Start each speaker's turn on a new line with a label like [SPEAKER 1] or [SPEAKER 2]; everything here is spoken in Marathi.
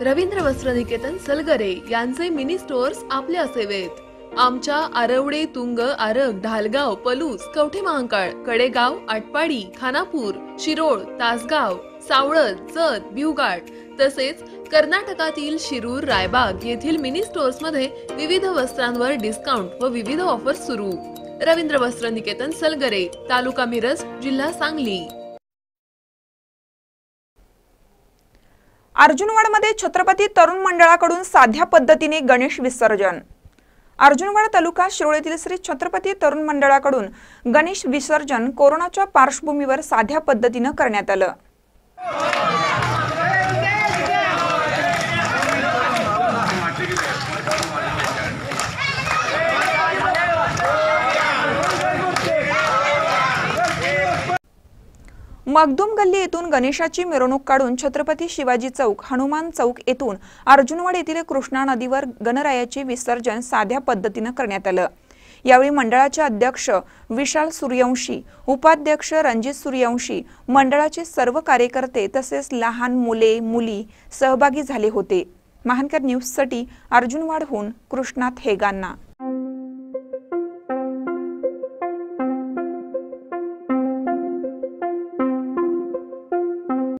[SPEAKER 1] रवींद्र वस्त्र निकेतन सलगरे यांचे मिनी स्टोअर्स आपल्या सेवेत. आमच्या आरवडे तुंग आरग ढालगाव पलूस कवठे महांकाळ कडेगाव आटपाडी खानापूर शिरोळ तासगाव सावळद जत भिवघाट तसेच कर्नाटकातील शिरूर रायबाग येथील मिनी स्टोअर्समध्ये विविध वस्त्रांवर डिस्काउंट व विविध ऑफर्स सुरू. रवींद्र वस्त्र निकेतन सलगरे तालुका मिरज जिल्हा सांगली.
[SPEAKER 2] अर्जुनवाडमध्ये छत्रपती तरुण मंडळाकडून साध्या पद्धतीने गणेश विसर्जन. अर्जुनवाड तालुका शिरोळीतील श्री छत्रपती तरुण मंडळाकडून गणेश विसर्जन कोरोनाच्या पार्श्वभूमीवर साध्या पद्धतीनं करण्यात आलं. मगदुम गल्ली येथून गणेशाची मिरवणूक काढून छत्रपती शिवाजी चौक हनुमान चौक येथून अर्जुनवाड येथील कृष्णा नदीवर गणरायाचे विसर्जन साध्या पद्धतीनं करण्यात आलं. यावेळी मंडळाचे अध्यक्ष विशाल सूर्यवंशी उपाध्यक्ष रणजित सूर्यवंशी मंडळाचे सर्व कार्यकर्ते तसेच लहान मुले मुली सहभागी झाले होते. महानकर न्यूजसाठी अर्जुनवाडहून कृष्णात हेगांना.